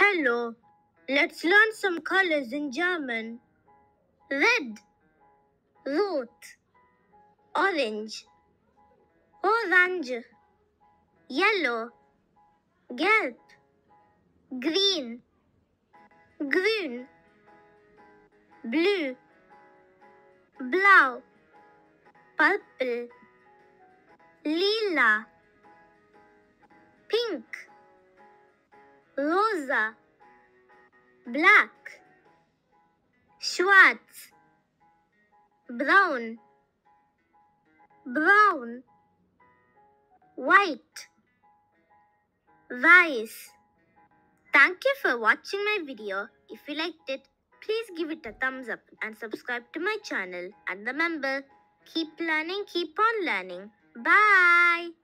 yellow. Let's learn some colors in German. Red, rot, orange, orange, yellow, gelb, green, grün, blue, blau, purple, lila, pink, rosa, black, schwarz, brown, braun, white, weiß. Thank you for watching my video. If you liked it, please give it a thumbs up and subscribe to my channel. And remember, keep learning, keep on learning. Bye.